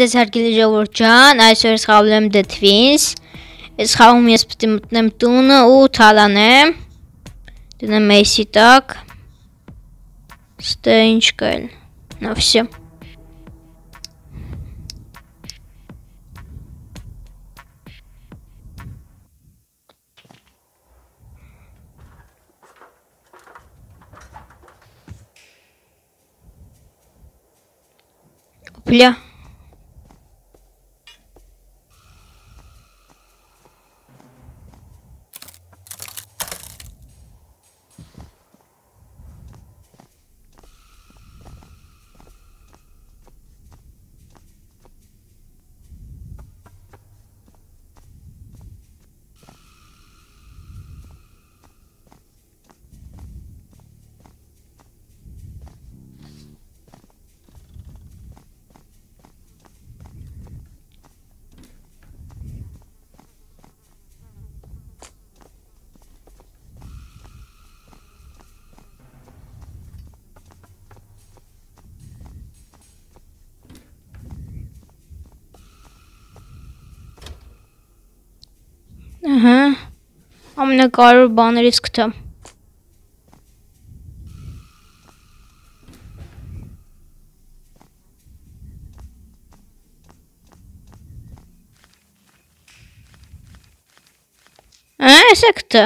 Ձեզ հարգելի ժողովուրդ ջան, այսօր ես խաղում եմ The Twins։ Այս խաղում ես պետք է մտնեմ տունը ու թալանեմ։ Դնեմ Macy տակ։ Ստե ինչ կայլ։ Ну все։ Бля. Ահա։ Ամենակարևոր բաներից գտա։ Ա, էսա գտա։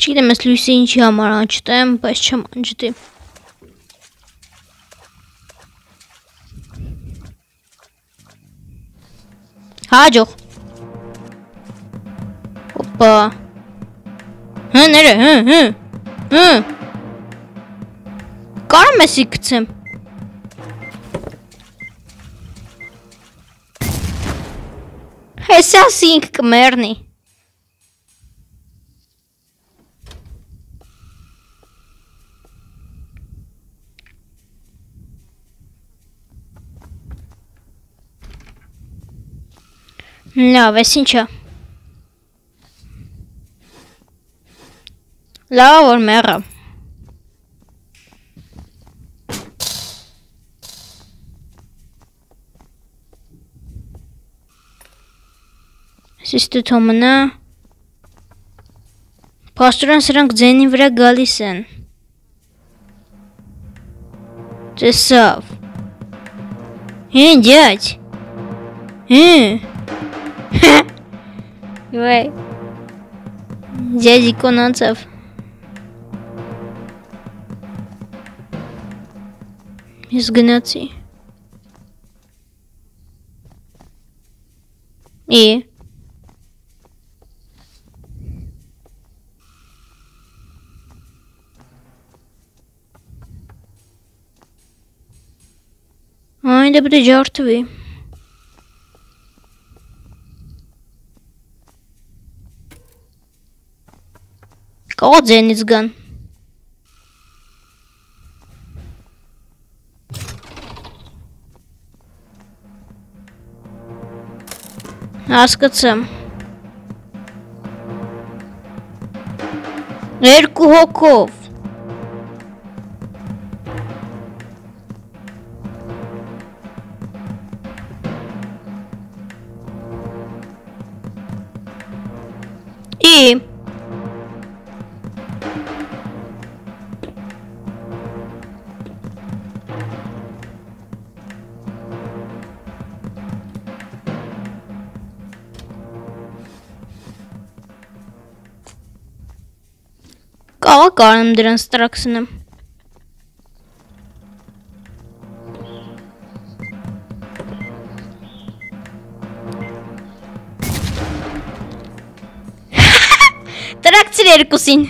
Չգիտեմ, ես լույսը ինչի համար անջտեմ, բայց չեմ անջտի։ Հաջող։ Օպա։ Հա, ները, հա, հա։ Հա։ Կարամ էսի գցեմ։ Հեսա սինք կմերնի։ Լավ, էս ինչա։ Լավ որ մեռա։ Սիստը թոմնա։ Պաստորան սրանք ձենի վրա գալիս են։ Տեսավ։ Հին դյաջ։ Հին։ Վայ։ Դյաջի կոնանցավ։ Ես գնացի։ Ի։ Այն դե պետք է ջարդվի։ Կարող ձենից գան։ Կարող կարեմ դրանց տրաքսնեմ։ Տրաքցիր երկուսին։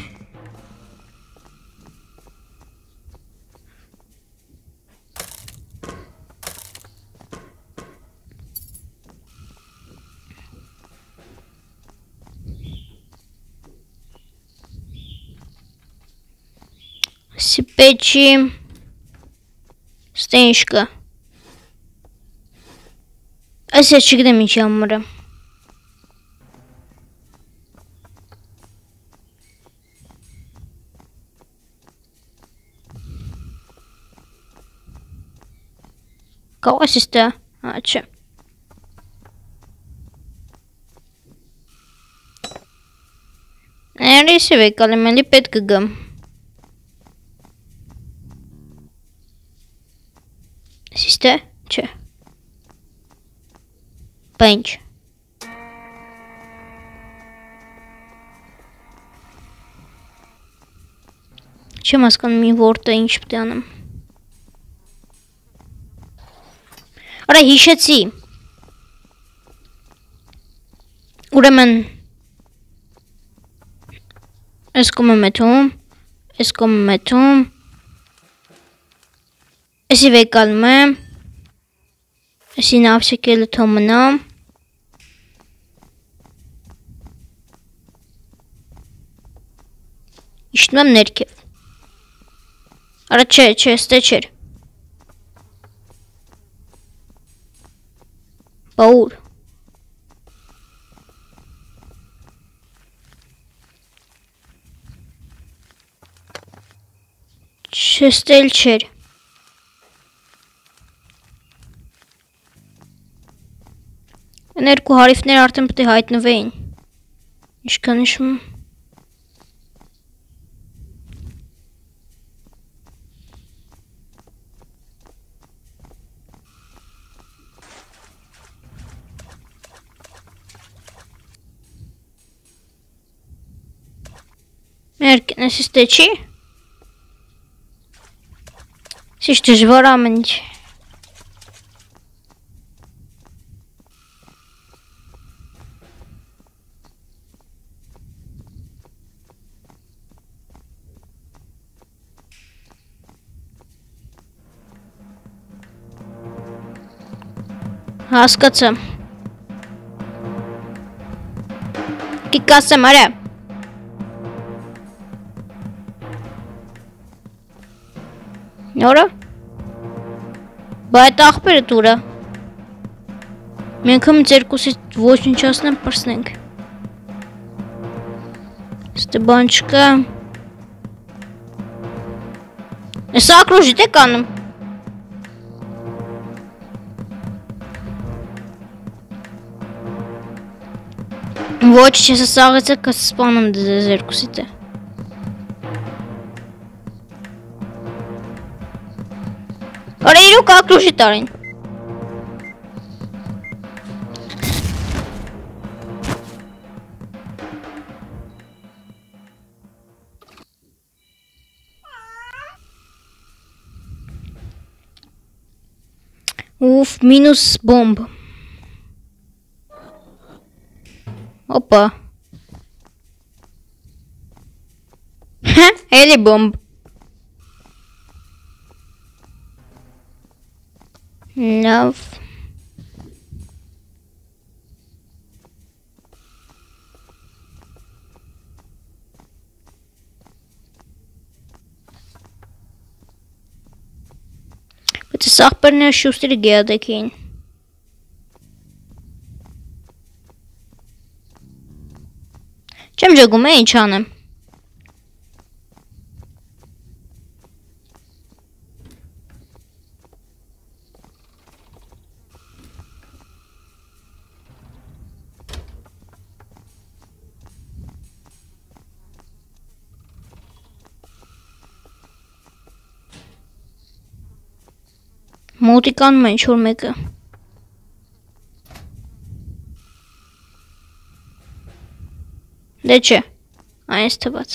Սպեչի ստե ինչ կա։ Այս ես չգիտեմ ինչի համար է։ Կարող ես իստա, հա, չէ։ Ներիսի Սիստե, չէ։ ինչ։ Չեմ հասկանում մի որտը ինչ պետք է անեմ։ Արա հիշեցի։ Ուրեմն Այս կոմը մեթում, այս կոմը մեթում, այսի վեկալում եմ, այսի նավսեկելը թոմնամ, իշտնում եմ ներքև։ Արա չէ, չէ, ստե չէր։ Բաուր։ Չստել չէր։ Ներկու հարիվներ արդեն պետք է հայտնվեին։ Ինչքան հիշում Merken, es ist der Chi. Siehst du, Հասկացա։ Կիկասեմ, արա։ Նորը։ Բա այդ աղբերը դուրա։ Մենք հմ երկուսից ոչնչացնեմ պրսնենք։ Ստե բան չկա։ Ես ակրուժի դե կանում։ Влочеше с агъца, като се спомням да зазер косите. Рейдо, как е клюши Торин? Уф, минус бомба. Oppa. Ha, hele bomp. Nof. Wat is achter nieuws Schuster Gadekin? Ջոգում է, ինչ անեմ։ Մոտիկանում է ինչ-որ մեկը։ Դե չէ, այնս թված։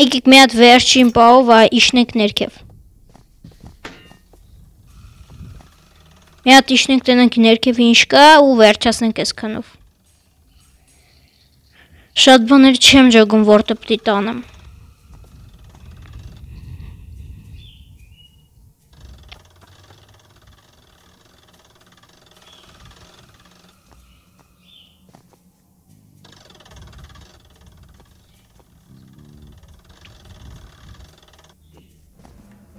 Եկեք մի հատ վերջին պահով իշնենք ներքև։ Մի հատ իշնենք տնենք ներքև ինչ կա ու վերջացնենք այսքանով։ Շատ բաներ չեմ ջոգում, որտե պիտի տանեմ։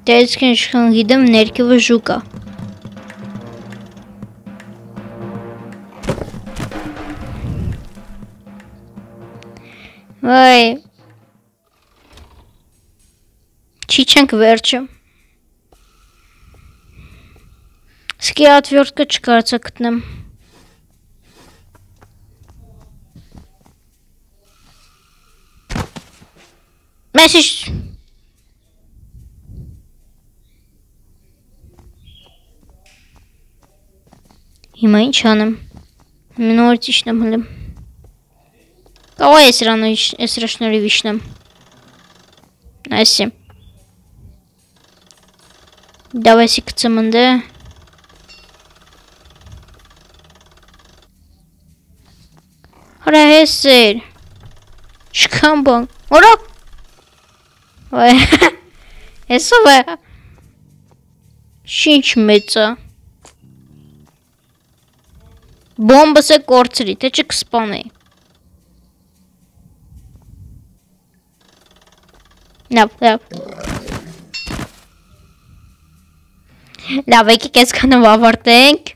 Դերսքին իշխան գիտեմ ներքևը ժուկ է։ Վայ։ Չի չենք վերջը։ Սկի atվյորտկը չկարծա գտնեմ։ Մեսիջ Հիմա ինչ անեմ։ Նոր ճիշտ եմ հլեմ։ Կավա է սրանը սրա շնորհիվ իշնեմ։ Այսի։ Давайте к ЦМД. Հրա հեսեր։ Շքան բան։ Որա։ Ոայ։ Էսով է։ Շինչ մեծա։ Բոմբս է կորցրի, թե չկսպանեի։ Լավ, լավ։ Լավ, եկեք այսքանով ավարտենք։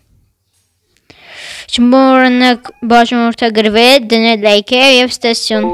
Չմոռանաք բաժանորդագրվել, դնել լայքեր եւ ստեսյուն։